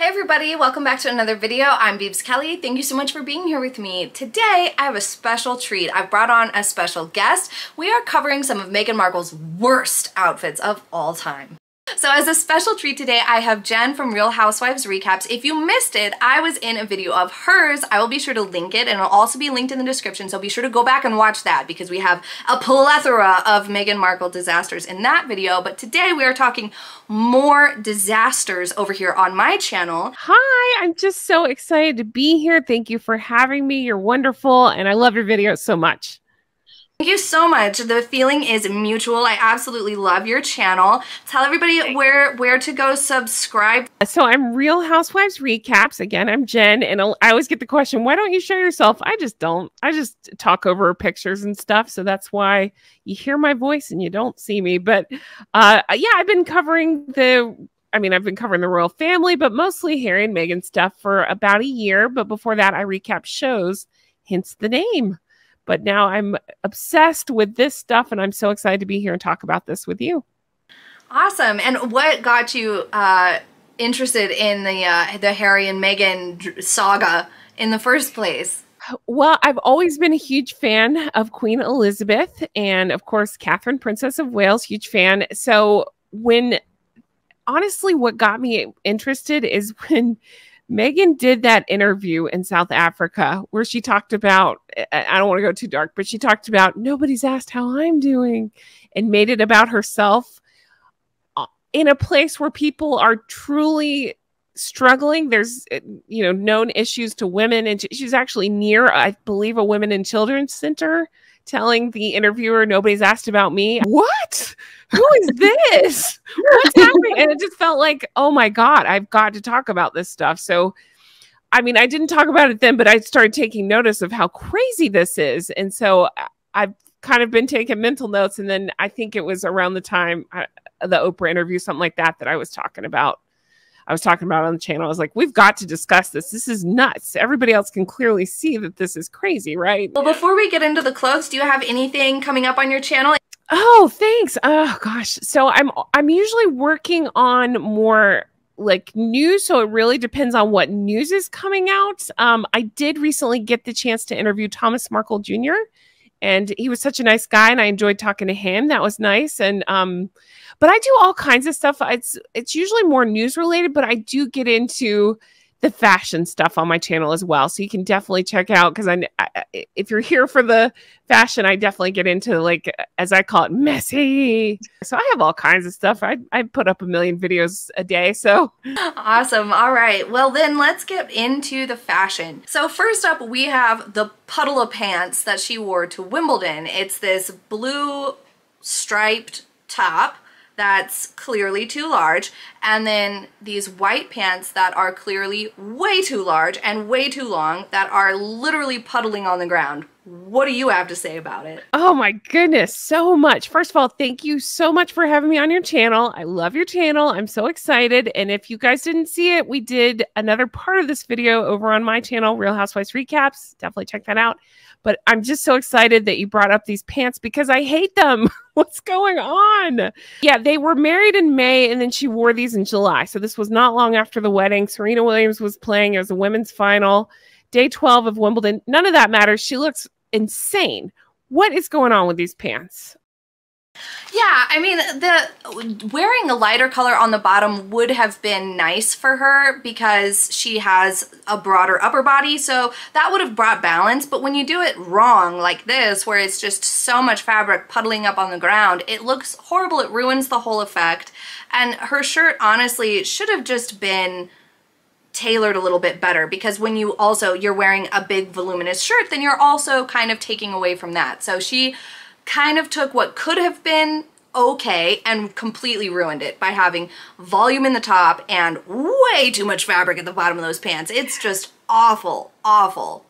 Hey everybody, welcome back to another video. I'm Beebs Kelley. Thank you so much for being here with me. Today, I have a special treat. I've brought on a special guest. We are covering some of Meghan Markle's worst outfits of all time. So as a special treat today, I have Jen from Real Housewives Recaps. If you missed it, I was in a video of hers. I will be sure to link it and it'll also be linked in the description. So be sure to go back and watch that because we have a plethora of Meghan Markle disasters in that video. But today we are talking more disasters over here on my channel. Hi, I'm just so excited to be here. Thank you for having me. You're wonderful and I love your videos so much. Thank you so much. The feeling is mutual. I absolutely love your channel. Tell everybody where where to go subscribe. So I'm Real Housewives Recaps. Again, I'm Jen, and I always get the question, why don't you show yourself? I just don't. I just talk over pictures and stuff. So that's why you hear my voice and you don't see me. But uh, yeah, I've been covering the I mean, I've been covering the royal family, but mostly Harry and Meghan stuff for about a year. But before that, I recap shows, hence the name. But now I'm obsessed with this stuff and I'm so excited to be here and talk about this with you. Awesome. And what got you uh, interested in the uh, the Harry and Meghan saga in the first place? Well, I've always been a huge fan of Queen Elizabeth and, of course, Catherine, Princess of Wales, huge fan. So, when honestly, what got me interested is when Meghan did that interview in South Africa where she talked about, I don't want to go too dark, but she talked about nobody's asked how I'm doing and made it about herself uh, in a place where people are truly struggling. There's, uh, you know, known issues to women. And she's actually near, I believe, a women and children's center telling the interviewer, nobody's asked about me. What? Who is this? What's happening? And it just felt like, oh my God, I've got to talk about this stuff. So, I mean, I didn't talk about it then, but I started taking notice of how crazy this is. And so I've kind of been taking mental notes. And then I think it was around the time I, uh, the Oprah interview, something like that, that I was talking about I was talking about on the channel. I was like, we've got to discuss this. This is nuts. Everybody else can clearly see that this is crazy, right? Well, before we get into the clothes, do you have anything coming up on your channel? Oh, thanks. Oh gosh. So I'm I'm usually working on more like news so it really depends on what news is coming out um, i did recently get the chance to interview thomas markle jr and he was such a nice guy and i enjoyed talking to him that was nice and um, but I do all kinds of stuff. It's it's usually more news related, but I do get into the fashion stuff on my channel as well. So you can definitely check out because I, if you're here for the fashion, I definitely get into like as I call it messy. So I have all kinds of stuff. I I put up a million videos a day. So awesome. All right. Well then let's get into the fashion. So first up we have the puddle of pants that she wore to Wimbledon. It's this blue striped top that's clearly too large and then these white pants that are clearly way too large and way too long that are literally puddling on the ground. What do you have to say about it? Oh my goodness, so much. First of all, thank you so much for having me on your channel. I love your channel. I'm so excited. And if you guys didn't see it, we did another part of this video over on my channel, Real Housewives Recaps. Definitely check that out. But I'm just so excited that you brought up these pants because I hate them. What's going on? Yeah, they were married in May and then she wore these in July. So this was not long after the wedding. Serena Williams was playing. It was a women's final, day 12 of Wimbledon. None of that matters. She looks insane. What is going on with these pants? Yeah, I mean, the wearing a lighter color on the bottom would have been nice for her because she has a broader upper body, so that would have brought balance, but when you do it wrong like this, where it's just so much fabric puddling up on the ground, it looks horrible, it ruins the whole effect, and her shirt honestly should have just been tailored a little bit better because when you also, you're wearing a big voluminous shirt, then you're also kind of taking away from that. So she kind of took what could have been okay and completely ruined it by having volume in the top and way too much fabric at the bottom of those pants. It's just awful, awful.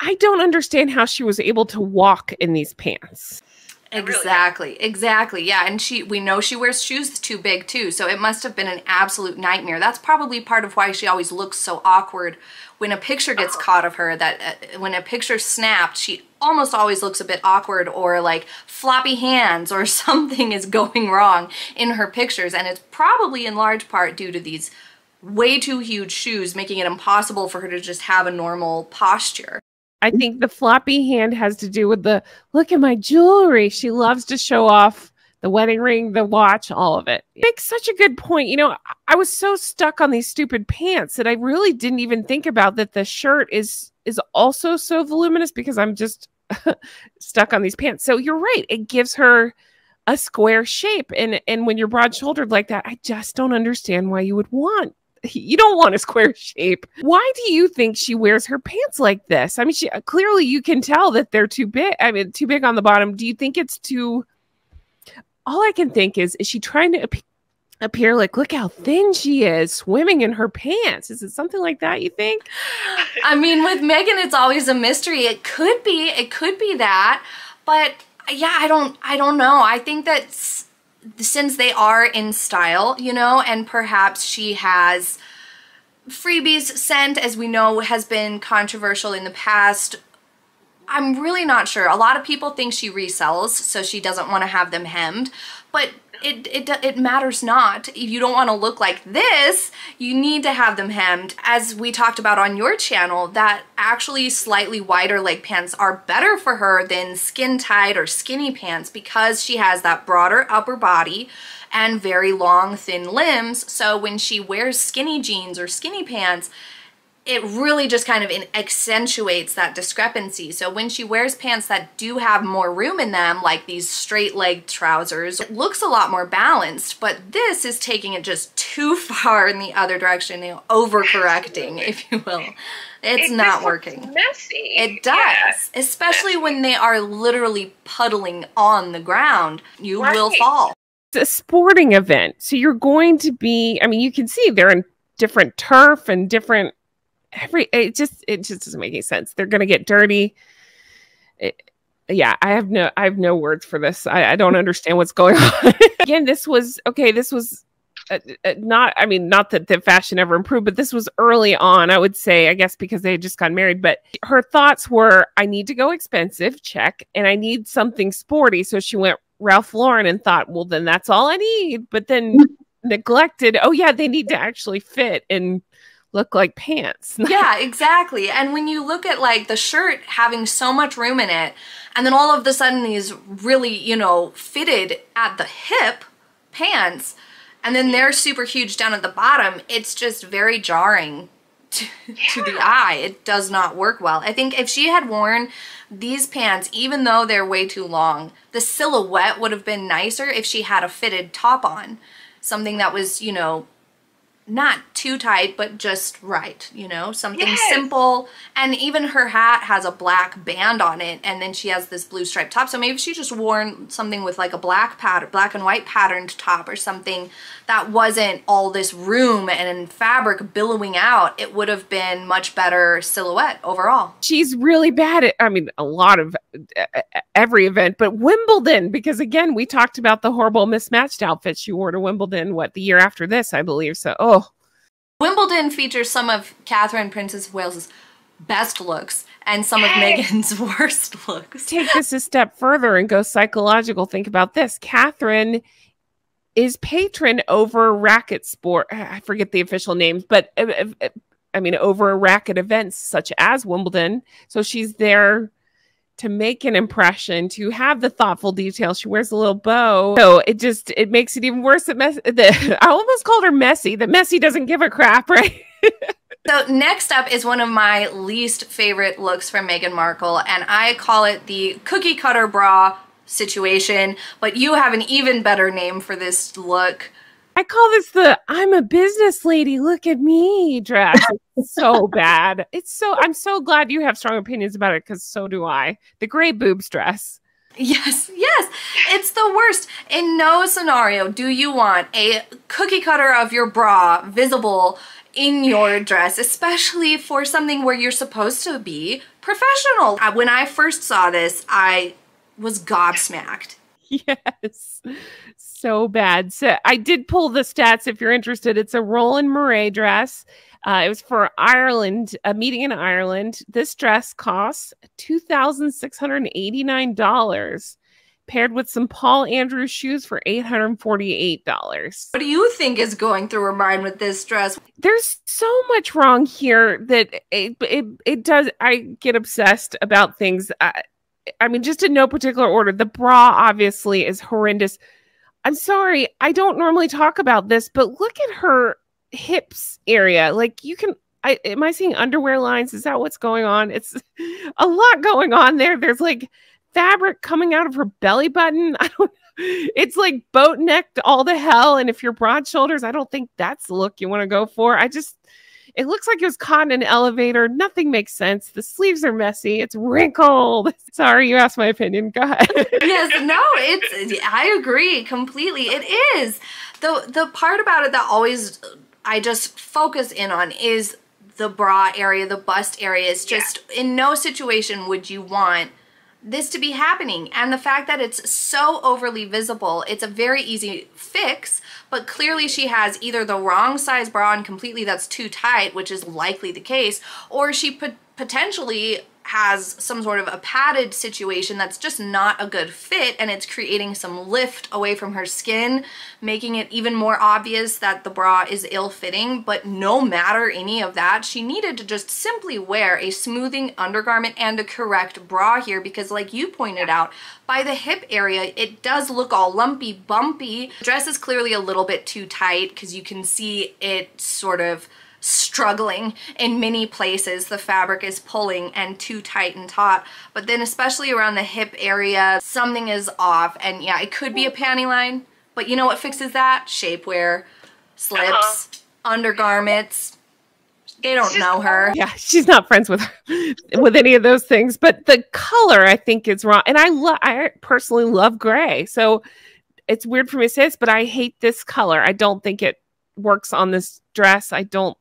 I don't understand how she was able to walk in these pants. Exactly, exactly. Yeah, and she we know she wears shoes too big too, so it must have been an absolute nightmare. That's probably part of why she always looks so awkward when a picture gets oh. caught of her that uh, when a picture snapped, she almost always looks a bit awkward or like floppy hands or something is going wrong in her pictures and it's probably in large part due to these way too huge shoes, making it impossible for her to just have a normal posture. I think the floppy hand has to do with the look at my jewelry. She loves to show off the wedding ring, the watch, all of it. it. Makes such a good point. You know, I was so stuck on these stupid pants that I really didn't even think about that the shirt is is also so voluminous because I'm just stuck on these pants. So you're right. It gives her a square shape and and when you're broad shouldered like that, I just don't understand why you would want you don't want a square shape. Why do you think she wears her pants like this? I mean, she clearly you can tell that they're too big. I mean, too big on the bottom. Do you think it's too all I can think is, is she trying to ap- appear like, look how thin she is, swimming in her pants? Is it something like that, you think? I mean, with Meghan, it's always a mystery. It could be, it could be that, but yeah, I don't, I don't know. I think that since they are in style, you know, and perhaps she has freebies sent, as we know has been controversial in the past, I'm really not sure. A lot of people think she resells, so she doesn't want to have them hemmed, but it, it, it matters not. If you don't want to look like this, you need to have them hemmed. As we talked about on your channel, that actually slightly wider leg pants are better for her than skin tight or skinny pants because she has that broader upper body and very long, thin limbs. So when she wears skinny jeans or skinny pants, it really just kind of accentuates that discrepancy. So when she wears pants that do have more room in them, like these straight leg trousers, it looks a lot more balanced, but this is taking it just too far in the other direction, you know, overcorrecting, if you will. It's it not working. Messy. It does, yeah. especially messy. when they are literally puddling on the ground. You right. will fall. It's a sporting event, so you're going to be. I mean, you can see they're in different turf and different every it just it just doesn't make any sense. They're gonna get dirty. It, yeah, I have no I have no words for this. I, I don't understand what's going on. Again, this was okay. This was uh, uh, not i mean not that the fashion ever improved but this was early on i would say i guess because they had just got married but her thoughts were i need to go expensive check and i need something sporty so she went ralph lauren and thought well then that's all i need but then neglected oh yeah they need to actually fit and look like pants. yeah, exactly. And when you look at like the shirt having so much room in it, and then all of a sudden these really, you know, fitted at the hip pants, and then they're super huge down at the bottom, it's just very jarring to, yeah. to the eye. It does not work well. I think if she had worn these pants, even though they're way too long, the silhouette would have been nicer if she had a fitted top on. Something that was, you know, not too tight, but just right, you know, something yes. simple. And even her hat has a black band on it, and then she has this blue striped top. So maybe she just worn something with like a black pattern, black and white patterned top or something that wasn't all this room and fabric billowing out. It would have been much better silhouette overall. She's really bad at, I mean, a lot of every event, but Wimbledon, because again, we talked about the horrible mismatched outfits she wore to Wimbledon, what, the year after this, I believe. So, oh, Wimbledon features some of Catherine, Princess of Wales's best looks and some of Meghan's worst looks. Take this a step further and go psychological. Think about this. Catherine is patron over racket sport. I forget the official names, but uh, uh, I mean, over racket events such as Wimbledon. So she's there to make an impression, to have the thoughtful details. She wears a little bow. So it just it makes it even worse that mess I almost called her messy. That messy doesn't give a crap, right? so next up is one of my least favorite looks from Meghan Markle, and I call it the cookie cutter bra situation, but you have an even better name for this look. I call this the I'm a business lady, look at me dress. It's so bad. It's so I'm so glad you have strong opinions about it because so do I. The gray boobs dress. Yes, yes. It's the worst. In no scenario do you want a cookie cutter of your bra visible in your dress, especially for something where you're supposed to be professional. Uh, when I first saw this, I was gobsmacked. Yes so bad. So I did pull the stats if you're interested. It's a Roland Mouret dress. Uh, it was for Ireland, a meeting in Ireland. This dress costs $2,689. paired with some Paul Andrew's shoes for $848. What do you think is going through her mind with this dress? There's so much wrong here that it it, it does I get obsessed about things. I, I mean just in no particular order. The bra obviously is horrendous. I'm sorry, I don't normally talk about this, but look at her hips area. Like you can I am I seeing underwear lines? Is that what's going on? It's a lot going on there. There's like fabric coming out of her belly button. I don't it's like boat necked all the hell. And if you're broad shoulders, I don't think that's the look you want to go for. I just it looks like it was caught in an elevator. Nothing makes sense. The sleeves are messy. It's wrinkled. Sorry, you asked my opinion. Go ahead. yes, no, it's I agree completely. It is. The the part about it that always uh, I just focus in on is the bra area, the bust area. It's just yeah. in no situation would you want this to be happening. And the fact that it's so overly visible, it's a very easy fix, but clearly she has either the wrong size bra and completely that's too tight, which is likely the case, or she pot potentially has some sort of a padded situation that's just not a good fit and it's creating some lift away from her skin, making it even more obvious that the bra is ill-fitting. But no matter any of that, she needed to just simply wear a smoothing undergarment and a correct bra here because like you pointed out, by the hip area, it does look all lumpy, bumpy. The dress is clearly a little bit too tight because you can see it sort of struggling in many places. The fabric is pulling and too tight and taut. But then especially around the hip area, something is off. And yeah, it could be a panty line. But you know what fixes that? Shapewear, slips, uh -huh. undergarments. They don't know her. Yeah, she's not friends with with any of those things. But the color, I think, is wrong. And I love, I personally love gray. So it's weird for me to say this, but I hate this color. I don't think it works on this dress. I don't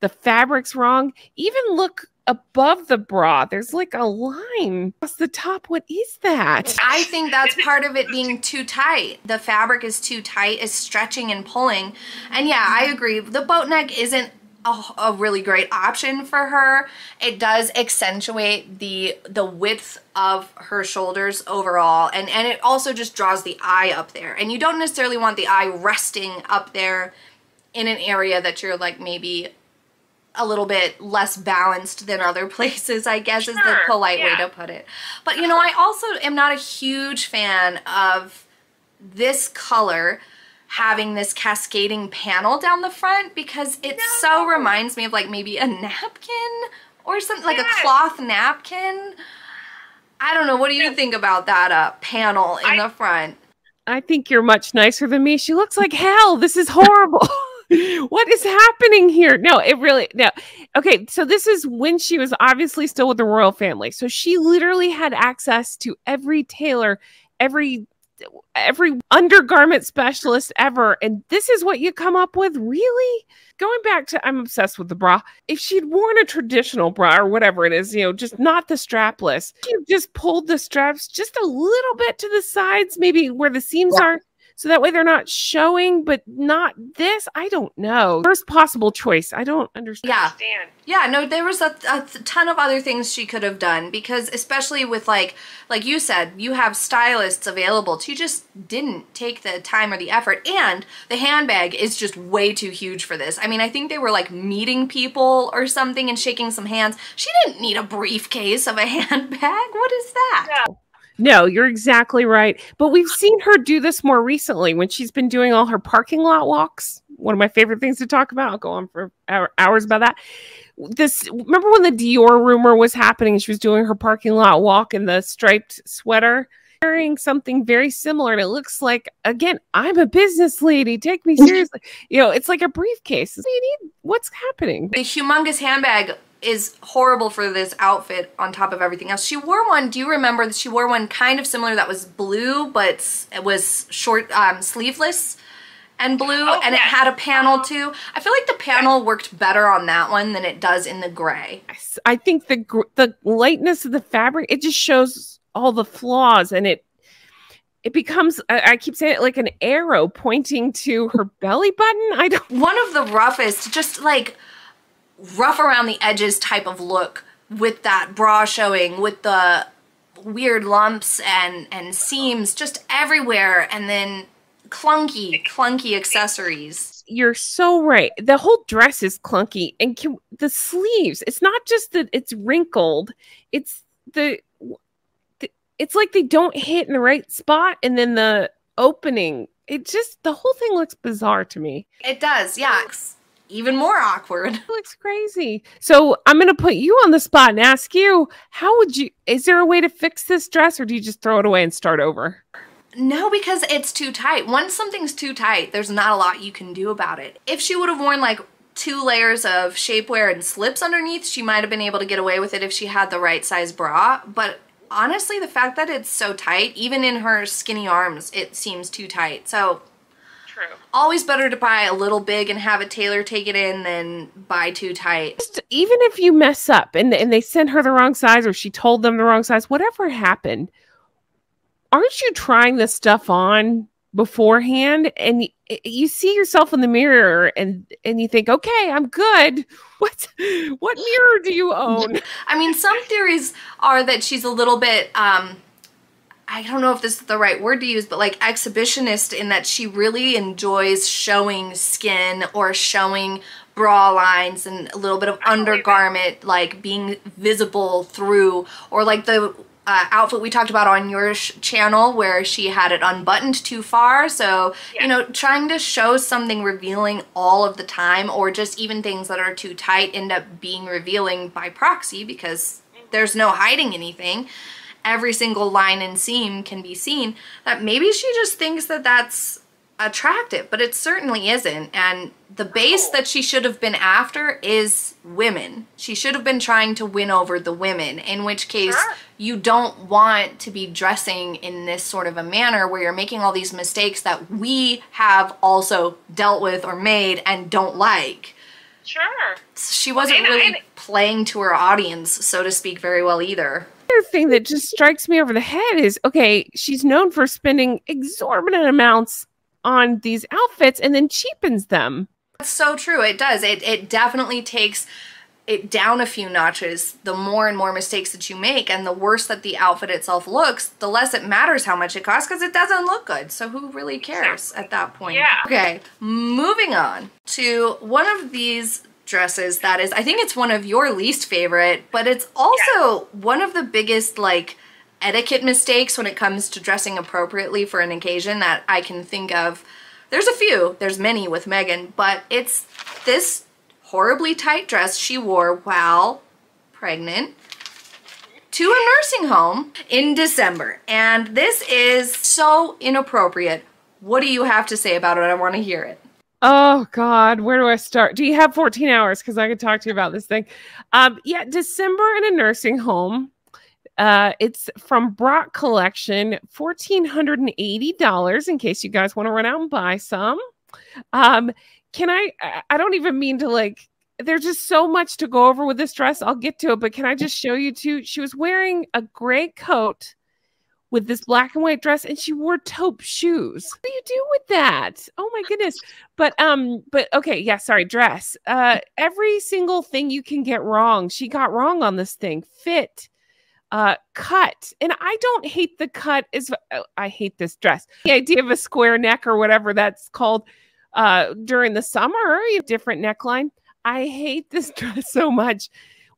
the fabric's wrong. Even look above the bra. There's like a line across the top. What is that? I think that's part of it being too tight. The fabric is too tight, is stretching and pulling. And yeah, I agree. The boat neck isn't a, a, really great option for her. It does accentuate the the width of her shoulders overall and and it also just draws the eye up there. And you don't necessarily want the eye resting up there in an area that you're like maybe a little bit less balanced than other places, I guess sure, is the polite yeah. way to put it. But you know, I also am not a huge fan of this color having this cascading panel down the front because it no. so reminds me of like maybe a napkin or something like yes. a cloth napkin. I don't know. What do you think about that uh, panel in I, the front? I think you're much nicer than me. She looks like hell. This is horrible. what is happening here? No, it really no. Okay, so this is when she was obviously still with the royal family. So she literally had access to every tailor, every every undergarment specialist ever and this is what you come up with really going back to i'm obsessed with the bra if she'd worn a traditional bra or whatever it is you know just not the strapless she just pulled the straps just a little bit to the sides maybe where the seams yeah. are so that way they're not showing, but not this. I don't know. First possible choice. I don't understand. Yeah. Yeah, no, there was a, a ton of other things she could have done because especially with like, like you said, you have stylists available. She just didn't take the time or the effort. And the handbag is just way too huge for this. I mean, I think they were like meeting people or something and shaking some hands. She didn't need a briefcase of a handbag. What is that? No. No, you're exactly right. But we've seen her do this more recently when she's been doing all her parking lot walks. One of my favorite things to talk about. I'll go on for hours about that. This remember when the Dior rumor was happening? She was doing her parking lot walk in the striped sweater, wearing something very similar, and it looks like again, I'm a business lady. Take me seriously. you know, it's like a briefcase. You need what's happening. The humongous handbag is horrible for this outfit on top of everything else. She wore one, do you remember that she wore one kind of similar that was blue, but it was short, um, sleeveless and blue, oh, and it had a panel too. I feel like the panel worked better on that one than it does in the gray. I think the the lightness of the fabric, it just shows all the flaws and it it becomes I, I keep saying it like an arrow pointing to her belly button. I don't One of the roughest, just like rough around the edges type of look with that bra showing, with the weird lumps and and seams just everywhere and then clunky clunky accessories. You're so right. The whole dress is clunky and can, the sleeves it's not just that it's wrinkled it's the, the it's like they don't hit in the right spot and then the opening it just the whole thing looks bizarre to me. It does yeah even more awkward. It looks crazy. So I'm going to put you on the spot and ask you, how would you, is there a way to fix this dress or do you just throw it away and start over? No, because it's too tight. Once something's too tight, there's not a lot you can do about it. If she would have worn like two layers of shapewear and slips underneath, she might have been able to get away with it if she had the right size bra. But honestly, the fact that it's so tight, even in her skinny arms, it seems too tight. So True. Always better to buy a little big and have a tailor take it in than buy too tight. Just, even if you mess up and, and they sent her the wrong size or she told them the wrong size, whatever happened, aren't you trying this stuff on beforehand and you see yourself in the mirror and and you think okay i'm good what what mirror do you own i mean some theories are that she's a little bit um I don't know if this is the right word to use, but like exhibitionist in that she really enjoys showing skin or showing bra lines and a little bit of undergarment like being visible through or like the uh, outfit we talked about on your channel where she had it unbuttoned too far. So yeah. you know trying to show something revealing all of the time or just even things that are too tight end up being revealing by proxy because there's no hiding anything every single line and seam can be seen, that maybe she just thinks that that's attractive, but it certainly isn't. And the base that she should have been after is women. She should have been trying to win over the women, in which case sure. you don't want to be dressing in this sort of a manner where you're making all these mistakes that we have also dealt with or made and don't like. Sure. She wasn't and, really and, playing to her audience, so to speak, very well either other thing that just strikes me over the head is okay, she's known for spending exorbitant amounts on these outfits and then cheapens them. That's so true. It does. It it definitely takes it down a few notches the more and more mistakes that you make and the worse that the outfit itself looks the less it matters how much it costs because it doesn't look good so who really cares at that point yeah okay moving on to one of these dresses that is I think it's one of your least favorite, but it's also one of the biggest like etiquette mistakes when it comes to dressing appropriately for an occasion that I can think of. There's a few, there's many with Meghan, but it's this horribly tight dress she wore while pregnant to a nursing home in December. And this is so inappropriate. What do you have to say about it? I want to hear it. Oh God, where do I start? Do you have 14 hours? Because I could talk to you about this thing. Um, yeah, December in a nursing home. Uh, it's from Brock Collection, $1,480 in case you guys want to run out and buy some. Um, can I, I don't even mean to like, there's just so much to go over with this dress. I'll get to it, but can I just show you too? She was wearing a gray coat with this black and white dress and she wore taupe shoes. What do you do with that? Oh my goodness. But um but okay, yeah, sorry, dress. Uh every single thing you can get wrong. She got wrong on this thing. Fit uh cut. And I don't hate the cut is uh, I hate this dress. The idea of a square neck or whatever that's called uh during the summer, a different neckline. I hate this dress so much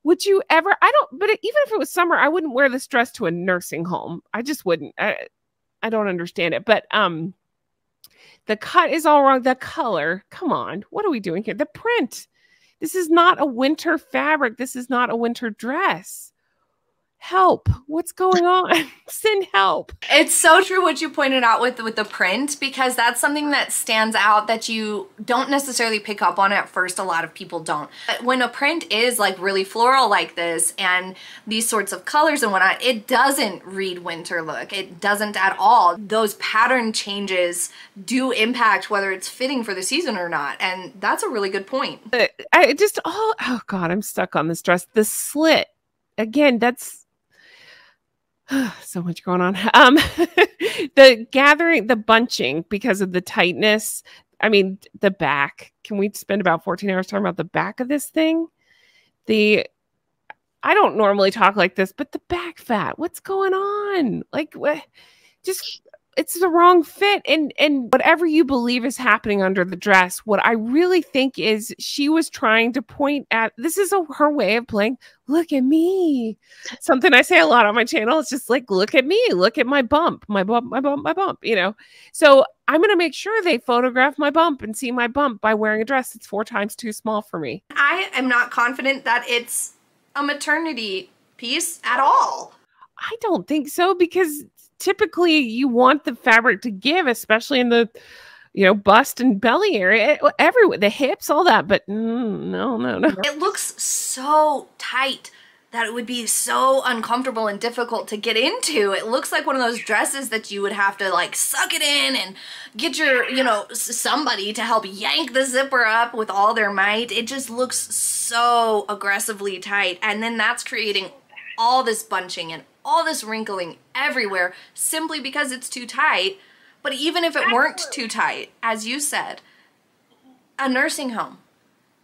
would you ever i don't but even if it was summer i wouldn't wear this dress to a nursing home. I just wouldn't. I, I don't understand it. But um the cut is all wrong. The color come on. What are we doing here? The print. This is not a winter fabric. This is not a winter dress help. What's going on? Send help. It's so true what you pointed out with with the print because that's something that stands out that you don't necessarily pick up on at first. A lot of people don't. But when a print is like really floral like this and these sorts of colors and whatnot it doesn't read winter look. It doesn't at all. Those pattern changes do impact whether it's fitting for the season or not and that's a really good point. Uh, I just oh oh god i'm stuck on this dress. The slit again that's so much going on. Um, the gathering, the bunching because of the tightness. I mean, the back. Can we spend about 14 hours talking about the back of this thing? The I don't normally talk like this, but the back fat, what's going on? Like, what? Just it's the wrong fit and and whatever you believe is happening under the dress what i really think is she was trying to point at this is a, her way of playing look at me. Something i say a lot on my channel it's just like look at me look at my bump my bump my bump my bump you know? So i'm going to make sure they photograph my bump and see my bump by wearing a dress that's four times too small for me. I am not confident that it's a maternity piece at all. I don't think so because typically you want the fabric to give, especially in the you know bust and belly area, everywhere, the hips, all that. But mm, no, no, no. It looks so tight that it would be so uncomfortable and difficult to get into. It looks like one of those dresses that you would have to like suck it in and get your, you know, somebody to help yank the zipper up with all their might. It just looks so aggressively tight. And then that's creating all this bunching and all this wrinkling everywhere simply because it's too tight. But even if it weren't too tight, as you said, a nursing home,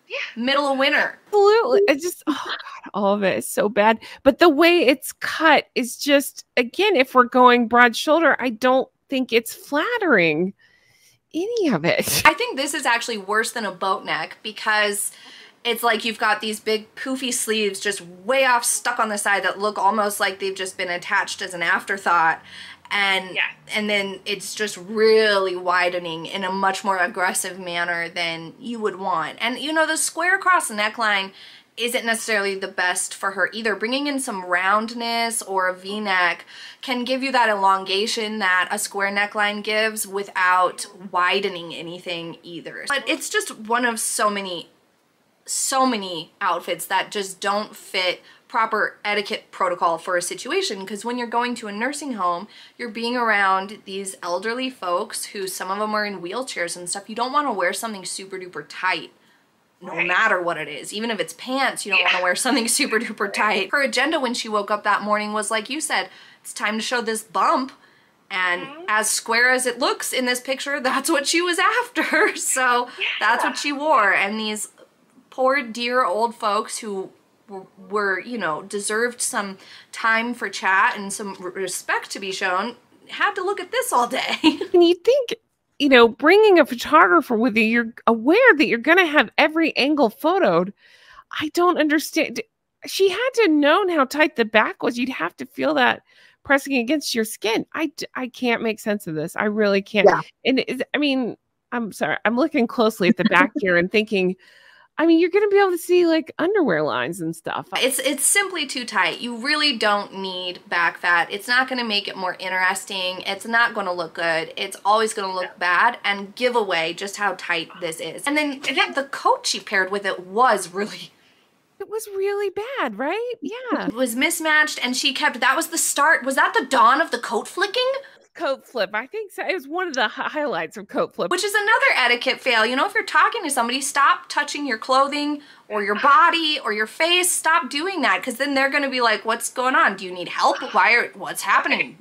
yeah. middle of winter. Absolutely. It just, oh God, all of it is so bad. But the way it's cut is just, again, if we're going broad shoulder, I don't think it's flattering any of it. I think this is actually worse than a boat neck because it's like you've got these big poofy sleeves just way off stuck on the side that look almost like they've just been attached as an afterthought and yeah. and then it's just really widening in a much more aggressive manner than you would want and you know the square across the neckline isn't necessarily the best for her either. Bringing in some roundness or a v-neck can give you that elongation that a square neckline gives without widening anything either. But it's just one of so many so many outfits that just don't fit proper etiquette protocol for a situation because when you're going to a nursing home you're being around these elderly folks who some of them are in wheelchairs and stuff you don't want to wear something super duper tight no right. matter what it is even if it's pants you don't yeah. want to wear something super duper tight her agenda when she woke up that morning was like you said it's time to show this bump and mm -hmm. as square as it looks in this picture that's what she was after so yeah. that's what she wore and these poor dear old folks who were, you know, deserved some time for chat and some respect to be shown, had to look at this all day. and you think, you know, bringing a photographer with you, you're aware that you're going to have every angle photoed. I don't understand. She had to known how tight the back was. You'd have to feel that pressing against your skin. I, I can't make sense of this. I really can't. Yeah. And I mean, I'm sorry. I'm looking closely at the back here and thinking, I mean, you're going to be able to see like underwear lines and stuff. It's it's simply too tight. You really don't need back fat. It's not going to make it more interesting. It's not going to look good. It's always going to look bad and give away just how tight this is. And then again, the coat she paired with it was really it was really bad, right? Yeah. It was mismatched and she kept that was the start. Was that the dawn of the coat flicking? Coat flip. I think so. it was one of the highlights of coat flip. Which is another etiquette fail. You know, if you're talking to somebody, stop touching your clothing or your body or your face. Stop doing that because then they're going to be like, what's going on? Do you need help? Why are, what's happening?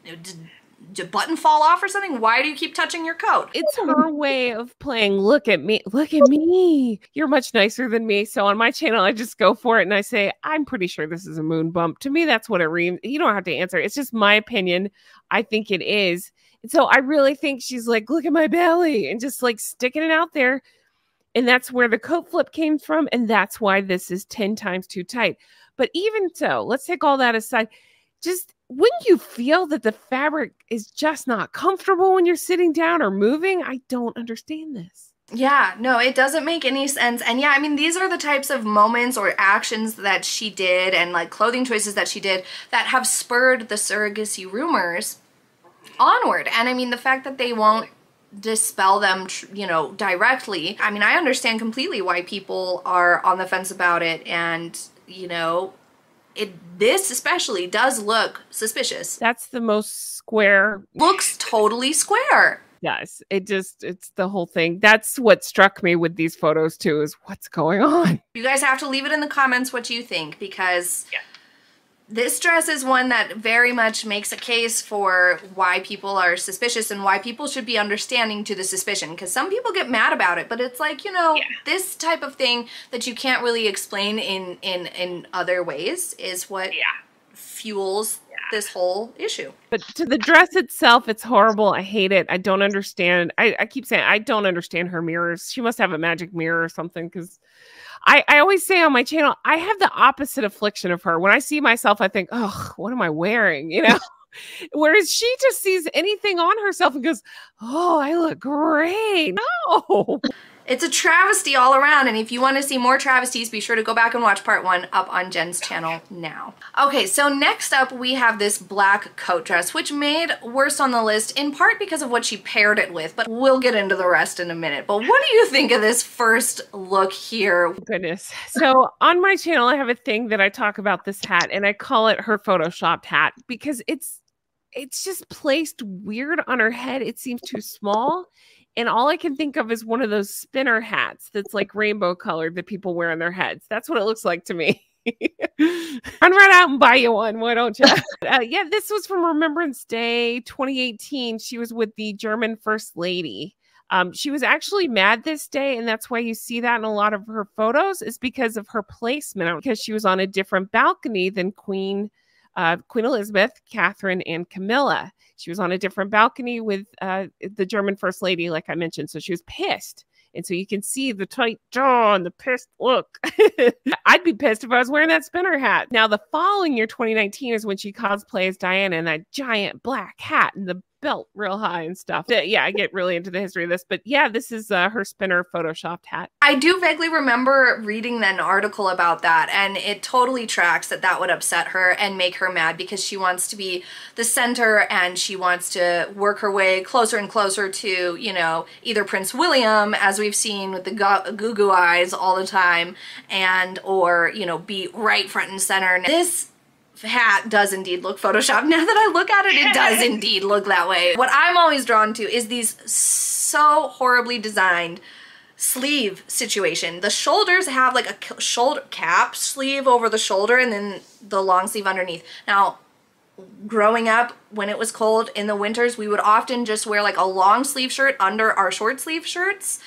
Did button fall off or something? Why do you keep touching your coat? It's her way of playing, look at me, look at me. You're much nicer than me. So on my channel, I just go for it and I say, I'm pretty sure this is a moon bump. To me, that's what it reads. You don't have to answer. It's just my opinion. I think it is. And so I really think she's like, look at my belly and just like sticking it out there. And that's where the coat flip came from. And that's why this is 10 times too tight. But even so, let's take all that aside. Just wouldn't you feel that the fabric is just not comfortable when you're sitting down or moving? I don't understand this. Yeah, no, it doesn't make any sense. And yeah, I mean, these are the types of moments or actions that she did and like clothing choices that she did that have spurred the surrogacy rumors onward. And I mean, the fact that they won't dispel them, you know, directly. I mean, I understand completely why people are on the fence about it and, you know, it this especially does look suspicious. That's the most square. Looks totally square. Yes, it just it's the whole thing. That's what struck me with these photos too is what's going on. You guys have to leave it in the comments what you think because yeah. This dress is one that very much makes a case for why people are suspicious and why people should be understanding to the suspicion because some people get mad about it but it's like you know yeah. this type of thing that you can't really explain in in in other ways is what yeah. fuels yeah. this whole issue but to the dress itself it's horrible i hate it i don't understand i, I keep saying i don't understand her mirrors she must have a magic mirror or something because I, I always say on my channel, I have the opposite affliction of her. When I see myself, I think, oh, what am I wearing? You know? Whereas she just sees anything on herself and goes, oh, I look great. No. It's a travesty all around, and if you want to see more travesties, be sure to go back and watch part one up on Jen's channel now. Okay, so next up we have this black coat dress, which made worst on the list in part because of what she paired it with, but we'll get into the rest in a minute. But what do you think of this first look here? Goodness. So on my channel, I have a thing that I talk about this hat, and I call it her photoshopped hat because it's it's just placed weird on her head. It seems too small and all I can think of is one of those spinner hats that's like rainbow colored that people wear on their heads. That's what it looks like to me. Run right out and buy you one. Why don't you? uh, yeah, this was from Remembrance Day 2018. She was with the German First Lady. Um, she was actually mad this day, and that's why you see that in a lot of her photos, is because of her placement, because she was on a different balcony than Queen uh, Queen Elizabeth, Catherine, and Camilla. She was on a different balcony with uh, the German First Lady, like I mentioned. So she was pissed. And so you can see the tight jaw and the pissed look. I'd be pissed if I was wearing that spinner hat. Now, the following year, 2019, is when she cosplays Diana in that giant black hat and the belt real high and stuff. Yeah, I get really into the history of this, but yeah, this is uh, her spinner photoshopped hat. I do vaguely remember reading an article about that, and it totally tracks that that would upset her and make her mad because she wants to be the center and she wants to work her way closer and closer to, you know, either Prince William, as we've seen with the goo goo eyes all the time, and or, you know, be right front and center. This hat does indeed look photoshopped. Now that I look at it, it does indeed look that way. What I'm always drawn to is these so horribly designed sleeve situation. The shoulders have like a shoulder cap sleeve over the shoulder and then the long sleeve underneath. Now, growing up when it was cold in the winters, we would often just wear like a long sleeve shirt under our short sleeve shirts.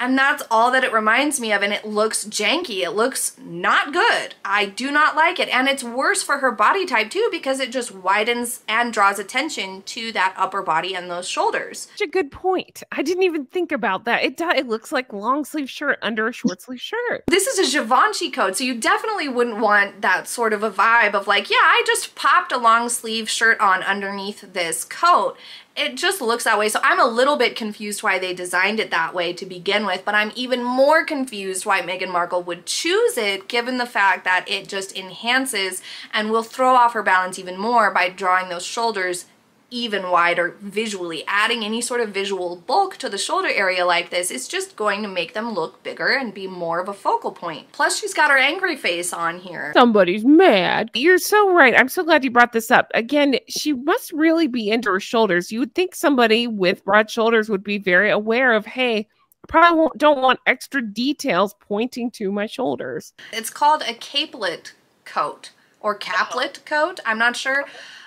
And that's all that it reminds me of and it looks janky. It looks not good. I do not like it. And it's worse for her body type too because it just widens and draws attention to that upper body and those shoulders. Such a good point. I didn't even think about that. It, it looks like long sleeve shirt under a short sleeve shirt. This is a Givenchy coat, so you definitely wouldn't want that sort of a vibe of like, yeah, I just popped a long sleeve shirt on underneath this coat it just looks that way. So I'm a little bit confused why they designed it that way to begin with, but I'm even more confused why Meghan Markle would choose it given the fact that it just enhances and will throw off her balance even more by drawing those shoulders even wider visually. Adding any sort of visual bulk to the shoulder area like this is just going to make them look bigger and be more of a focal point. Plus she's got her angry face on here. Somebody's mad. You're so right. I'm so glad you brought this up. Again, she must really be into her shoulders. You would think somebody with broad shoulders would be very aware of, hey, Probably don't want extra details pointing to my shoulders. It's called a capelet coat or caplet coat. I'm not sure.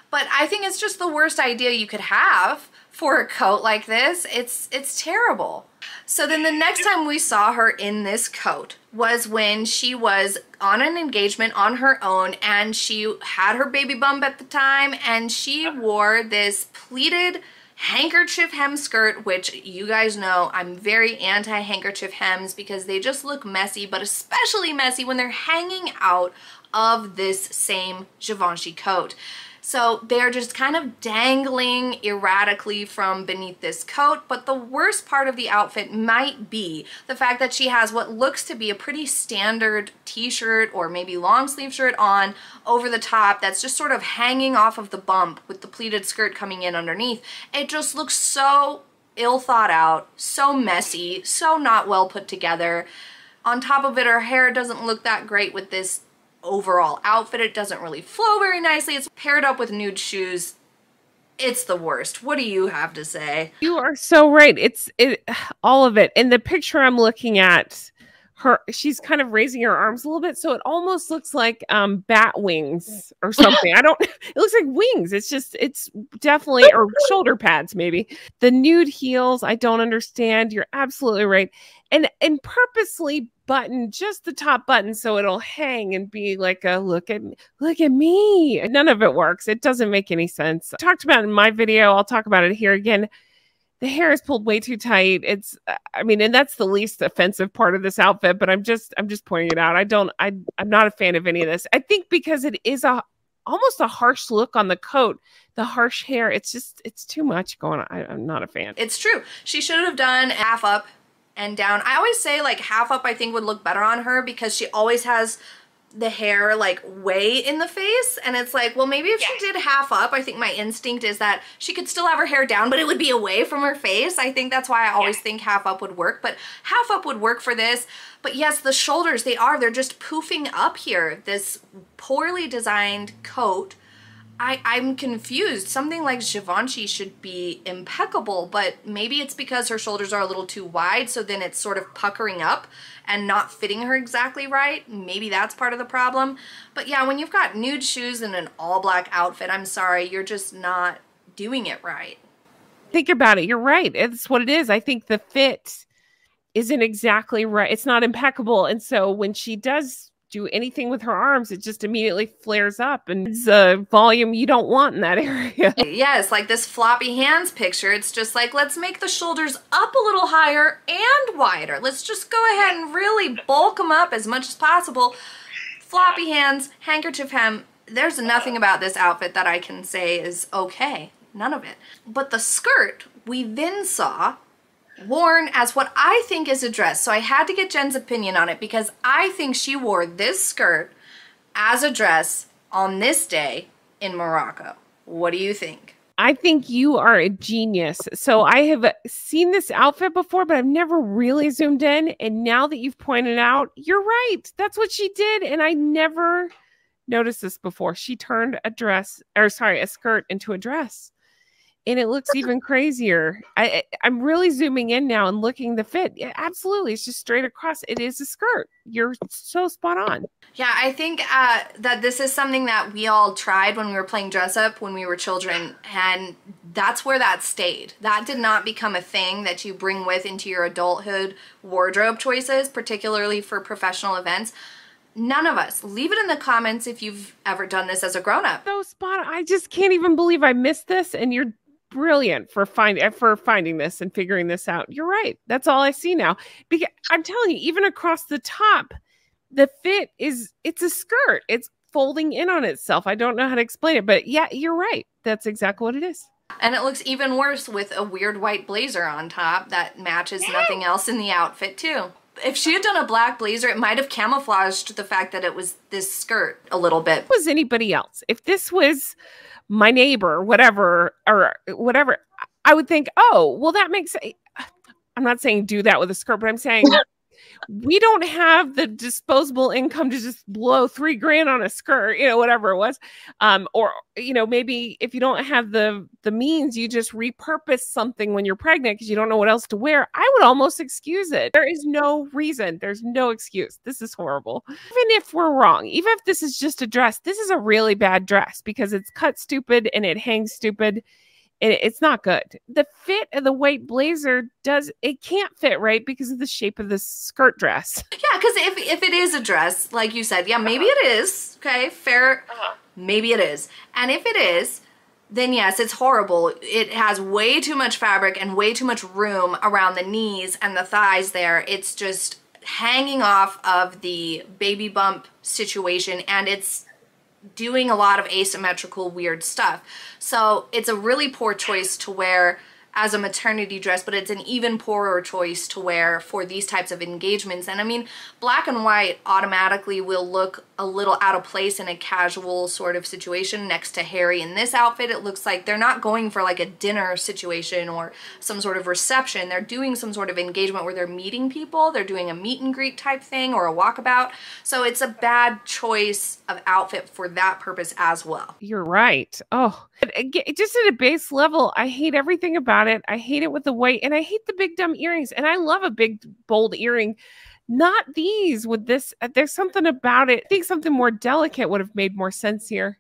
But I think it's just the worst idea you could have for a coat like this. It's it's terrible. So then the next time we saw her in this coat was when she was on an engagement on her own and she had her baby bump at the time and she wore this pleated handkerchief hem skirt, which you guys know I'm very anti handkerchief hems because they just look messy, but especially messy when they're hanging out of this same Givenchy coat. So they're just kind of dangling erratically from beneath this coat, but the worst part of the outfit might be the fact that she has what looks to be a pretty standard t-shirt or maybe long sleeve shirt on over the top that's just sort of hanging off of the bump with the pleated skirt coming in underneath. It just looks so ill thought out, so messy, so not well put together. On top of it, her hair doesn't look that great with this overall outfit. It doesn't really flow very nicely. It's paired up with nude shoes. It's the worst. What do you have to say? You are so right. It's it all of it. In the picture I'm looking at her she's kind of raising her arms a little bit so it almost looks like um bat wings or something i don't it looks like wings it's just it's definitely or shoulder pads maybe the nude heels i don't understand you're absolutely right and and purposely button just the top button so it'll hang and be like a look at look at me none of it works it doesn't make any sense I talked about in my video i'll talk about it here again the hair is pulled way too tight. It's uh, I mean, and that's the least offensive part of this outfit, but I'm just I'm just pointing it out. I don't I I'm not a fan of any of this. I think because it is a almost a harsh look on the coat, the harsh hair, it's just it's too much going on. I, I'm not a fan. It's true. She should have done half up and down. I always say like half up I think would look better on her because she always has the hair like way in the face and it's like well maybe if yeah. she did half up I think my instinct is that she could still have her hair down but it would be away from her face I think that's why I always yeah. think half up would work but half up would work for this but yes the shoulders they are they're just poofing up here this poorly designed coat I, I'm confused. Something like Givenchy should be impeccable, but maybe it's because her shoulders are a little too wide, so then it's sort of puckering up and not fitting her exactly right. Maybe that's part of the problem. But yeah, when you've got nude shoes and an all black outfit, I'm sorry, you're just not doing it right. Think about it. You're right. It's what it is. I think the fit isn't exactly right. It's not impeccable. And so when she does do anything with her arms, it just immediately flares up and it's a volume you don't want in that area. yes, like this floppy hands picture, it's just like, let's make the shoulders up a little higher and wider. Let's just go ahead and really bulk them up as much as possible. Floppy hands, handkerchief hem, there's nothing about this outfit that I can say is okay. None of it. But the skirt we then saw worn as what I think is a dress. So I had to get Jen's opinion on it because I think she wore this skirt as a dress on this day in Morocco. What do you think? I think you are a genius. So I have seen this outfit before, but I've never really zoomed in. And now that you've pointed out, you're right. That's what she did. And I never noticed this before. She turned a dress, or sorry, a skirt into a dress and it looks even crazier. I I'm really zooming in now and looking the fit. Yeah, absolutely, it's just straight across. It is a skirt. You're so spot on. Yeah, I think uh, that this is something that we all tried when we were playing dress up when we were children, and that's where that stayed. That did not become a thing that you bring with into your adulthood wardrobe choices, particularly for professional events. None of us. Leave it in the comments if you've ever done this as a grown up. So spot. I just can't even believe I missed this, and you're brilliant for finding eh, for finding this and figuring this out. You're right. That's all I see now. Because I'm telling you, even across the top, the fit is it's a skirt. It's folding in on itself. I don't know how to explain it, but yeah, you're right. That's exactly what it is. And it looks even worse with a weird white blazer on top that matches nothing else in the outfit too. If she had done a black blazer, it might have camouflaged the fact that it was this skirt a little bit. Was anybody else? If this was my neighbor, whatever, or whatever, I would think, oh, well, that makes. I'm not saying do that with a skirt, but I'm saying we don't have the disposable income to just blow three grand on a skirt, you know, whatever it was. Um, or you know, maybe if you don't have the the means, you just repurpose something when you're pregnant because you don't know what else to wear. I would almost excuse it. There is no reason. There's no excuse. This is horrible. Even if we're wrong, even if this is just a dress, this is a really bad dress because it's cut stupid and it hangs stupid it, it's not good. The fit of the white blazer does it can't fit right because of the shape of the skirt dress. Yeah, because if if it is a dress, like you said, yeah, maybe uh-huh. it is. Okay, fair. Uh-huh. Maybe it is, and if it is, then yes, it's horrible. It has way too much fabric and way too much room around the knees and the thighs. There, it's just hanging off of the baby bump situation, and it's doing a lot of asymmetrical weird stuff. So it's a really poor choice to wear as a maternity dress, but it's an even poorer choice to wear for these types of engagements. And I mean, black and white automatically will look a little out of place in a casual sort of situation next to Harry. In this outfit, it looks like they're not going for like a dinner situation or some sort of reception. They're doing some sort of engagement where they're meeting people. They're doing a meet and greet type thing or a walkabout. So it's a bad choice of outfit for that purpose as well. You're right. Oh, just at a base level, I hate everything about it. I hate it with the white and I hate the big dumb earrings. And I love a big bold earring not these with this. Uh, there's something about it. I think something more delicate would have made more sense here.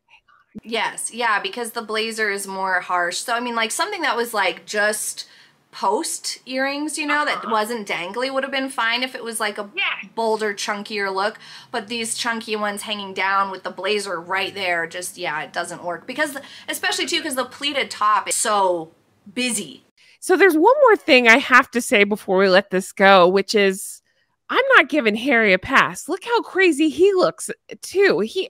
Yes, yeah, because the blazer is more harsh. So I mean, like something that was like just post earrings, you know, that uh-huh. wasn't dangly would have been fine if it was like a yeah. bolder, chunkier look. But these chunky ones hanging down with the blazer right there, just yeah, it doesn't work because, especially too, because the pleated top is so busy. So there's one more thing I have to say before we let this go, which is I'm not giving Harry a pass. Look how crazy he looks too. He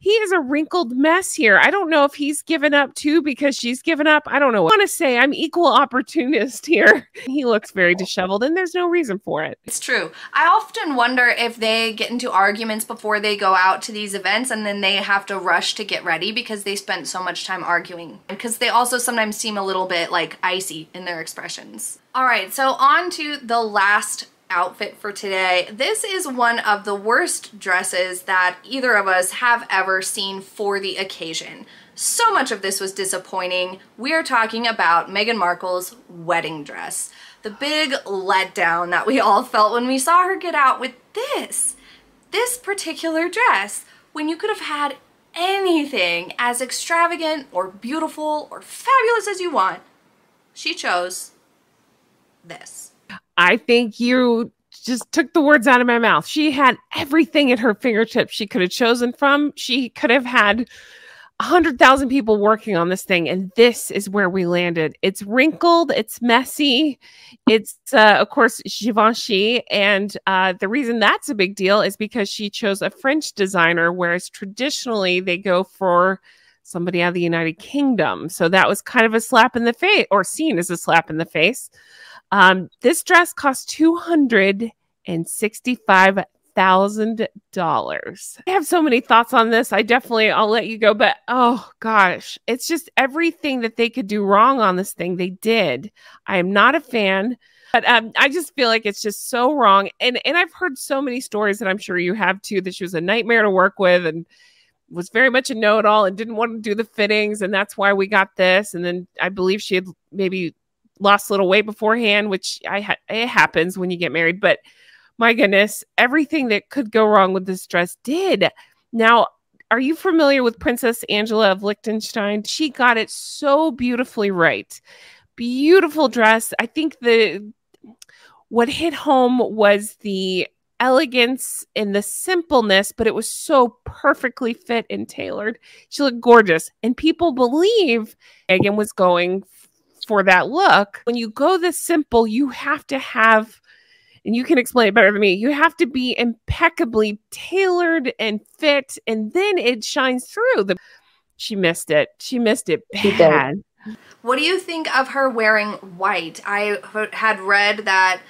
he is a wrinkled mess here. I don't know if he's given up too because she's given up. I don't know. I want to say I'm equal opportunist here. He looks very disheveled and there's no reason for it. It's true. I often wonder if they get into arguments before they go out to these events and then they have to rush to get ready because they spent so much time arguing. Because they also sometimes seem a little bit like icy in their expressions. All right, so on to the last outfit for today. This is one of the worst dresses that either of us have ever seen for the occasion. So much of this was disappointing. We are talking about Meghan Markle's wedding dress. The big letdown that we all felt when we saw her get out with this. This particular dress, when you could have had anything as extravagant or beautiful or fabulous as you want, she chose this. I think you just took the words out of my mouth. She had everything at her fingertips she could have chosen from. She could have had a hundred thousand people working on this thing, and this is where we landed. It's wrinkled, it's messy, it's uh, of course Givenchy, and uh, the reason that's a big deal is because she chose a French designer, whereas traditionally they go for somebody out of the United Kingdom. So that was kind of a slap in the face, or seen as a slap in the face. Um, this dress cost two hundred and sixty-five thousand dollars. I have so many thoughts on this. I definitely I'll let you go, but oh gosh, it's just everything that they could do wrong on this thing they did. I am not a fan. But um, I just feel like it's just so wrong, and and I've heard so many stories that I'm sure you have too. That she was a nightmare to work with, and was very much a know-it-all, and didn't want to do the fittings, and that's why we got this. And then I believe she had maybe lost a little weight beforehand, which I ha- it happens when you get married. But my goodness, everything that could go wrong with this dress did. Now, are you familiar with Princess Angela of Liechtenstein? She got it so beautifully right. Beautiful dress. I think the what hit home was the elegance and the simpleness, but it was so perfectly fit and tailored. She looked gorgeous. And people believe Meghan was going for that look. When you go this simple, you have to have, and you can explain it better than me, you have to be impeccably tailored and fit, and then it shines through. The she missed it. She missed it bad. What do you think of her wearing white? I had read that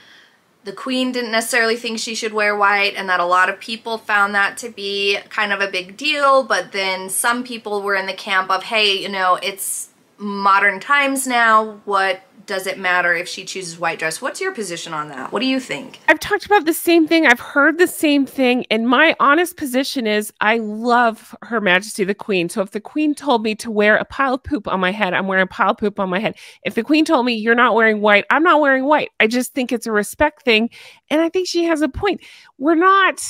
the queen didn't necessarily think she should wear white and that a lot of people found that to be kind of a big deal but then some people were in the camp of hey you know it's modern times now, what does it matter if she chooses white dress? What's your position on that? What do you think? I've talked about the same thing. I've heard the same thing. And my honest position is I love Her Majesty the Queen. So if the Queen told me to wear a pile of poop on my head, I'm wearing a pile of poop on my head. If the Queen told me you're not wearing white, I'm not wearing white. I just think it's a respect thing. And I think she has a point. We're not.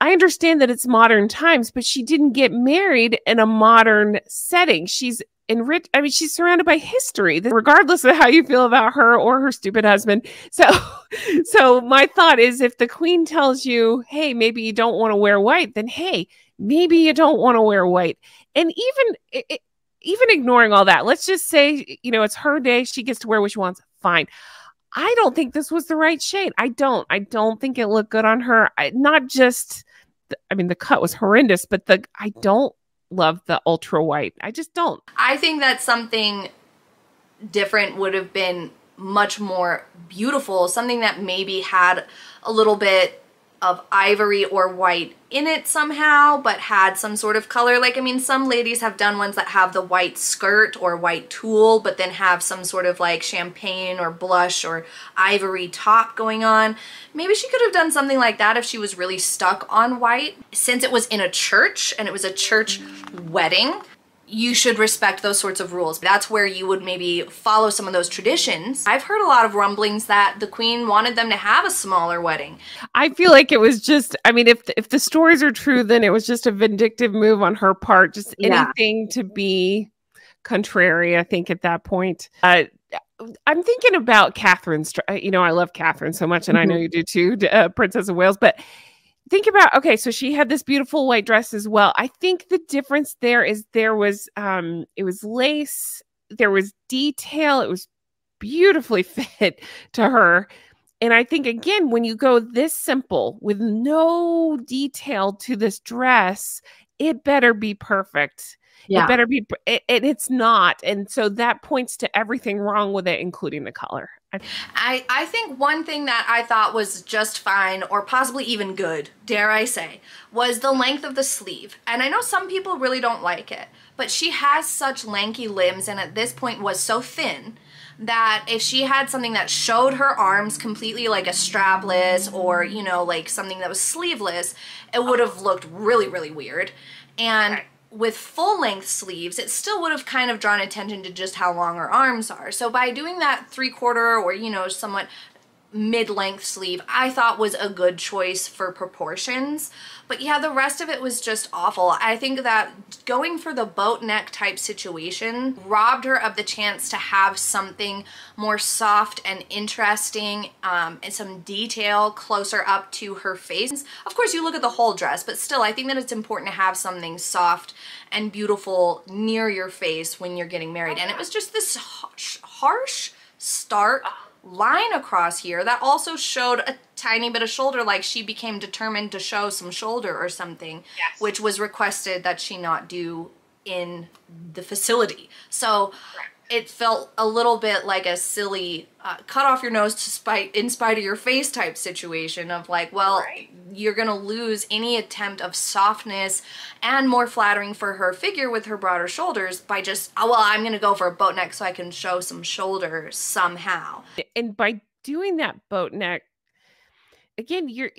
I understand that it's modern times, but she didn't get married in a modern setting. She's enrich i mean she's surrounded by history regardless of how you feel about her or her stupid husband. So so my thought is if the queen tells you hey maybe you don't want to wear white then hey maybe you don't want to wear white. And even even ignoring all that let's just say you know it's her day she gets to wear what she wants fine. I don't think this was the right shade. I don't. I don't think it looked good on her. I, not just I mean, the cut was horrendous, but the I don't love the ultra white. I just don't. I think that something different would have been much more beautiful, something that maybe had a little bit of ivory or white in it somehow, but had some sort of color. Like, I mean, some ladies have done ones that have the white skirt or white tulle, but then have some sort of like champagne or blush or ivory top going on. Maybe she could have done something like that if she was really stuck on white. Since it was in a church and it was a church wedding, you should respect those sorts of rules. That's where you would maybe follow some of those traditions. I've heard a lot of rumblings that the queen wanted them to have a smaller wedding. I feel like it was just I mean if if the stories are true then it was just a vindictive move on her part, just anything yeah. to be contrary I think at that point. Uh, I'm thinking about Catherine's. You know, I love Catherine so much, and. I know mm-hmm. you do too, uh, Princess of Wales. But think about okay so she had this beautiful white dress as well. I think the difference there is there was um it was lace there was detail it was beautifully fit to her. And i think again when you go this simple with no detail to this dress it better be perfect. Yeah. it better be it, it, it's not. And so that points to everything wrong with it including the color I, I think one thing that I thought was just fine, or possibly even good, dare I say, was the length of the sleeve. And I know some people really don't like it, but she has such lanky limbs and at this point was so thin that if she had something that showed her arms completely like a strapless or, you know, like something that was sleeveless, it would have looked really, really weird. And with full length sleeves, it still would have kind of drawn attention to just how long her arms are. So by doing that three quarter or, you know, somewhat mid-length sleeve I thought was a good choice for proportions. But yeah, the rest of it was just awful. I think that going for the boat neck type situation robbed her of the chance to have something more soft and interesting um, and some detail closer up to her face. Of course, you look at the whole dress, but still, I think that it's important to have something soft and beautiful near your face when you're getting married. And it was just this harsh, stark, line across here that also showed a tiny bit of shoulder like she became determined to show some shoulder or something yes. which was requested that she not do in the facility so it felt a little bit like a silly uh, cut off your nose to spite in spite of your face type situation of like well right. you're gonna lose any attempt of softness and more flattering for her figure with her broader shoulders by just oh well i'm gonna go for a boat neck so i can show some shoulders somehow and by doing that boat neck again you're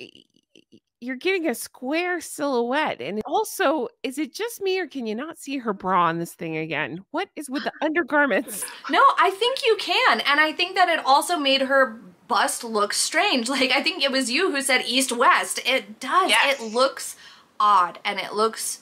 you're getting a square silhouette. And also, is it just me or can you not see her bra on this thing again? What is with the undergarments? No, I think you can. And I think that it also made her bust look strange. Like, I think it was you who said east west. It does. Yes. It looks odd and it looks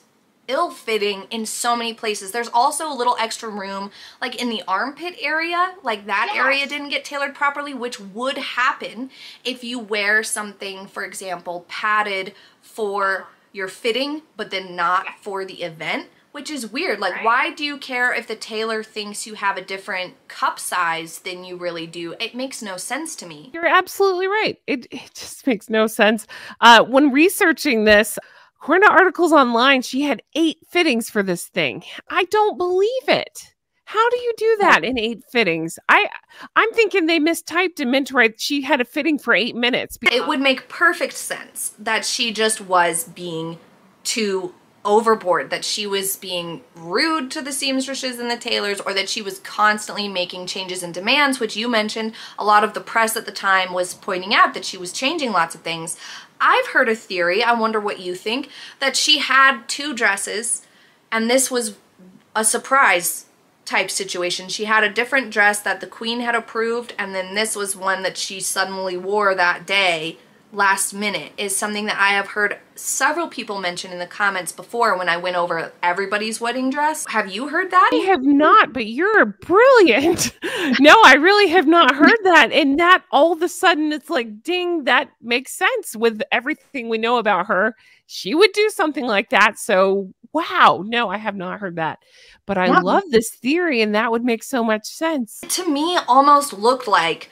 ill-fitting in so many places. There's also a little extra room like in the armpit area, like that yes. area didn't get tailored properly, which would happen if you wear something, for example, padded for your fitting, but then not yes. for the event which is weird. Like, right. why do you care if the tailor thinks you have a different cup size than you really do? It makes no sense to me. You're absolutely right. It, it just makes no sense. Uh, when researching this, According to articles online, she had eight fittings for this thing. I don't believe it. How do you do that in eight fittings? I I'm thinking they mistyped and meant to write she had a fitting for eight minutes. It would make perfect sense that she just was being too overboard, that she was being rude to the seamstresses and the tailors, or that she was constantly making changes and demands, which you mentioned. A lot of the press at the time was pointing out that she was changing lots of things. I've heard a theory, I wonder what you think, that she had two dresses and this was a surprise type situation. She had a different dress that the queen had approved and then this was one that she suddenly wore that day last minute is something that I have heard several people mention in the comments before when I went over everybody's wedding dress. Have you heard that? I have not, but you're brilliant. no, I really have not heard that. And that all of a sudden it's like, ding, that makes sense with everything we know about her. She would do something like that. So, wow, no, I have not heard that. But I love this theory, and that would make so much sense. To me, almost looked like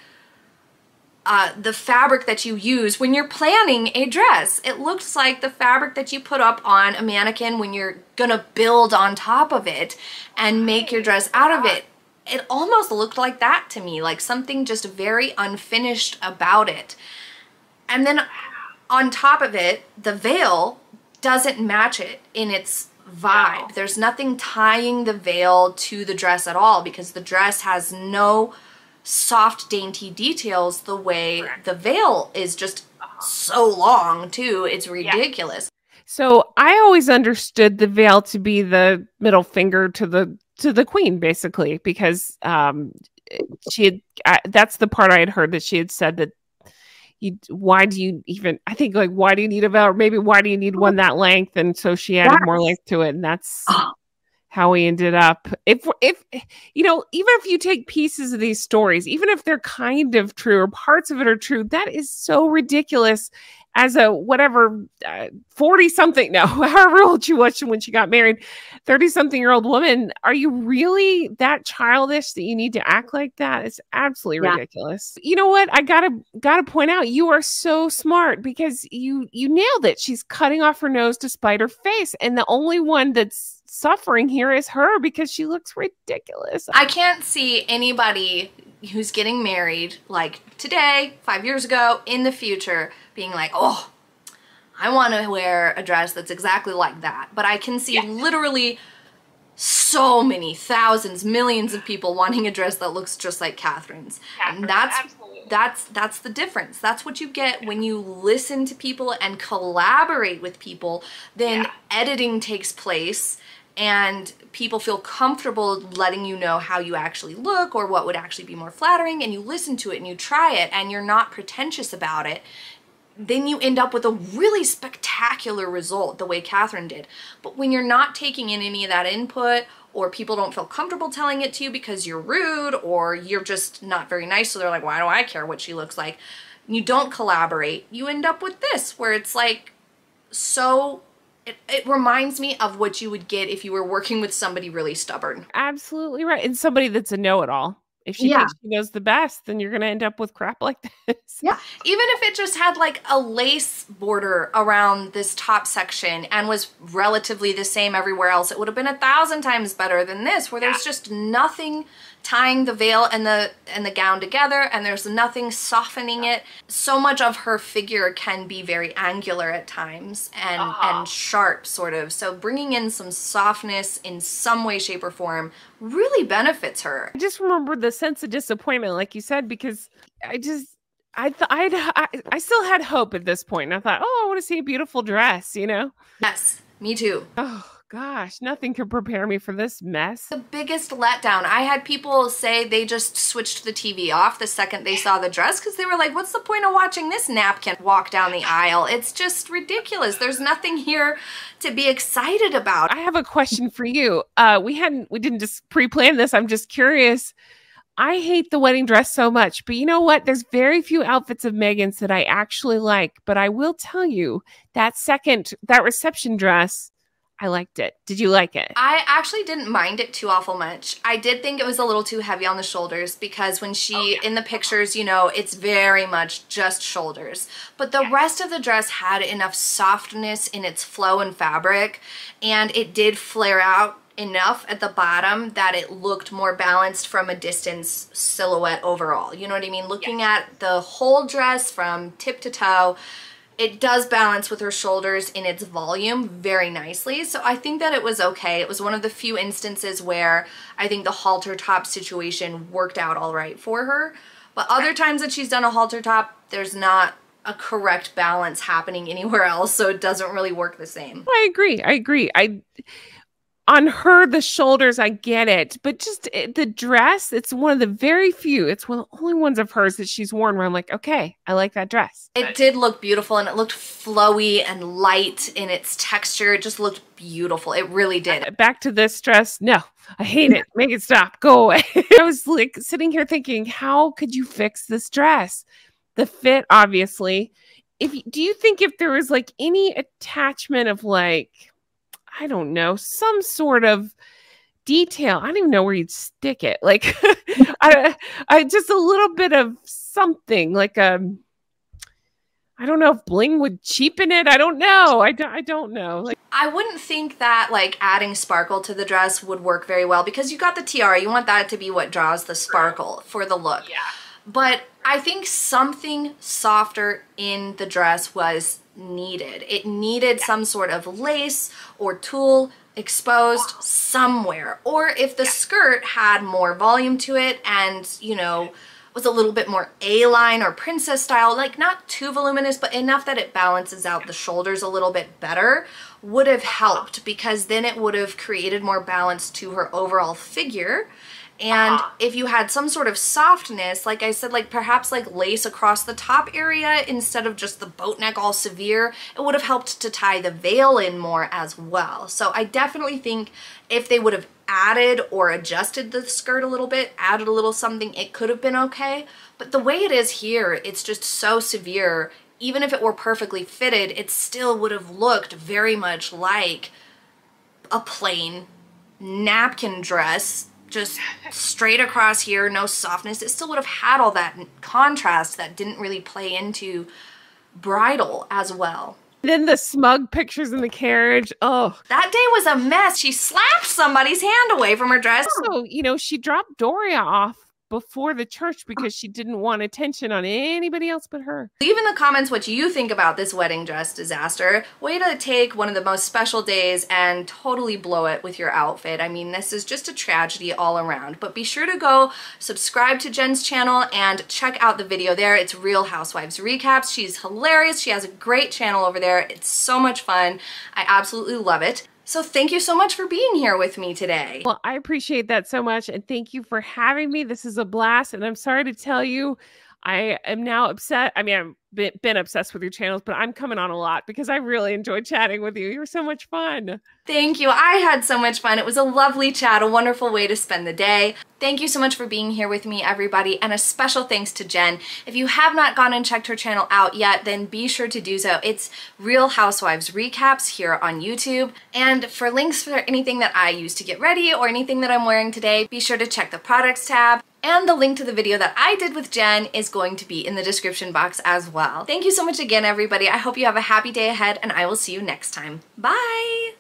uh, the fabric that you use when you're planning a dress. It looks like the fabric that you put up on a mannequin when you're gonna build on top of it and make your dress out of it. It almost looked like that to me, like something just very unfinished about it. And then on top of it, the veil doesn't match it in its vibe. There's nothing tying the veil to the dress at all because the dress has no soft, dainty details the way Correct. the veil is just so long, too. It's ridiculous. So I always understood the veil to be the middle finger to the to the queen, basically, because um, she had. I, that's the part I had heard that she had said that. You, why do you even? I think like why do you need a veil? Or maybe why do you need one that length? And so she added yes. more length to it, and that's oh. How we ended up. If if you know, even if you take pieces of these stories, even if they're kind of true or parts of it are true, that is so ridiculous as a whatever 40 uh, something no however old she was when she got married 30 something year old woman are you really that childish that you need to act like that it's absolutely yeah. ridiculous you know what i gotta gotta point out you are so smart because you you nailed it she's cutting off her nose to spite her face and the only one that's suffering here is her because she looks ridiculous i can't see anybody who's getting married like today five years ago in the future being like, oh, I want to wear a dress that's exactly like that. But I can see yeah. literally so many thousands, millions of people wanting a dress that looks just like Catherine's. Catherine, and that's absolutely. that's that's the difference. That's what you get when you listen to people and collaborate with people. Then yeah. editing takes place and people feel comfortable letting you know how you actually look or what would actually be more flattering and you listen to it and you try it and you're not pretentious about it then you end up with a really spectacular result the way Catherine did. But when you're not taking in any of that input or people don't feel comfortable telling it to you because you're rude or you're just not very nice so they're like, why do I care what she looks like? You don't collaborate. You end up with this where it's like so it, it, reminds me of what you would get if you were working with somebody really stubborn. Absolutely right. And somebody that's a know-it-all. If she yeah. thinks she knows the best, then you're going to end up with crap like this. Yeah. Even if it just had like a lace border around this top section and was relatively the same everywhere else, it would have been a thousand times better than this, where yeah. there's just nothing tying the veil and the and the gown together and there's nothing softening it so much of her figure can be very angular at times and uh -huh. and sharp sort of so bringing in some softness in some way shape or form really benefits her i just remember the sense of disappointment like you said because i just I thought I'd I, I still had hope at this point. And I thought, oh, I want to see a beautiful dress, you know? Yes, me too. Oh, gosh, nothing could prepare me for this mess. The biggest letdown. I had people say they just switched the TV off the second they saw the dress because they were like, what's the point of watching this napkin walk down the aisle? It's just ridiculous. There's nothing here to be excited about. I have a question for you. Uh, we hadn't, we didn't just pre-plan this. I'm just curious. I hate the wedding dress so much, but you know what? There's very few outfits of Meghan's that I actually like, but I will tell you that second, that reception dress, I liked it. Did you like it? I actually didn't mind it too awful much. I did think it was a little too heavy on the shoulders because when she, oh, yeah. in the pictures, you know, it's very much just shoulders. But the yeah. rest of the dress had enough softness in its flow and fabric and it did flare out enough at the bottom that it looked more balanced from a distance silhouette overall. You know what I mean? Looking yeah. at the whole dress from tip to toe, it does balance with her shoulders in its volume very nicely. So I think that it was okay. It was one of the few instances where I think the halter top situation worked out all right for her. But other times that she's done a halter top, there's not a correct balance happening anywhere else. So it doesn't really work the same. I agree. I agree. I on her the shoulders i get it but just it, eh, the dress it's one of the very few it's one of the only ones of hers that she's worn where i'm like okay i like that dress. It did look beautiful and it looked flowy and light in its texture. It just looked beautiful. It really did. uh, back to this dress no i hate it. Make it stop. Go away. I was like sitting here thinking how could you fix this dress? The fit obviously. If do you think if there was like any attachment of like I don't know, some sort of detail. I don't even know where you'd stick it. Like, I, I just a little bit of something like a. Um, I don't know if bling would cheapen it. I don't know. I don't, I don't know. Like I wouldn't think that like adding sparkle to the dress would work very well because you got the tiara. You want that to be what draws the sparkle for the look. Yeah. But I think something softer in the dress was needed. It needed some sort of lace or tulle exposed somewhere. Or if the skirt had more volume to it and, you know, was a little bit more A-line or princess style, like not too voluminous, but enough that it balances out the shoulders a little bit better, would have uh-huh. helped because then it would have created more balance to her overall figure. And uh-huh. if you had some sort of softness, like I said, like perhaps like lace across the top area instead of just the boat neck all severe, it would have helped to tie the veil in more as well. So I definitely think if they would have added or adjusted the skirt a little bit, added a little something, it could have been okay. But the way it is here, it's just so severe. Even if it were perfectly fitted, it still would have looked very much like a plain napkin dress just straight across here, no softness. It still would have had all that contrast that didn't really play into bridal as well. Then the smug pictures in the carriage. Oh, that day was a mess. She slapped somebody's hand away from her dress. So, you know, she dropped Doria off before the church because she didn't want attention on anybody else but her. Leave in the comments what you think about this wedding dress disaster. Way to take one of the most special days and totally blow it with your outfit. I mean, this is just a tragedy all around. But be sure to go subscribe to Jen's channel and check out the video there. It's Real Housewives Recaps. She's hilarious. She has a great channel over there. It's so much fun. I absolutely love it. So thank you so much for being here with me today. Well, I appreciate that so much. And thank you for having me. This is a blast. And I'm sorry to tell you, I am now upset. I mean, I've been obsessed with your channels, but I'm coming on a lot because I really enjoyed chatting with you. You were so much fun. Thank you. I had so much fun. It was a lovely chat, a wonderful way to spend the day. Thank you so much for being here with me, everybody, and a special thanks to Jen. If you have not gone and checked her channel out yet, then be sure to do so. It's Real Housewives Recaps here on YouTube. And for links for anything that I use to get ready or anything that I'm wearing today, be sure to check the products tab. And the link to the video that I did with Jen is going to be in the description box as well. Thank you so much again, everybody. I hope you have a happy day ahead, and I will see you next time. Bye!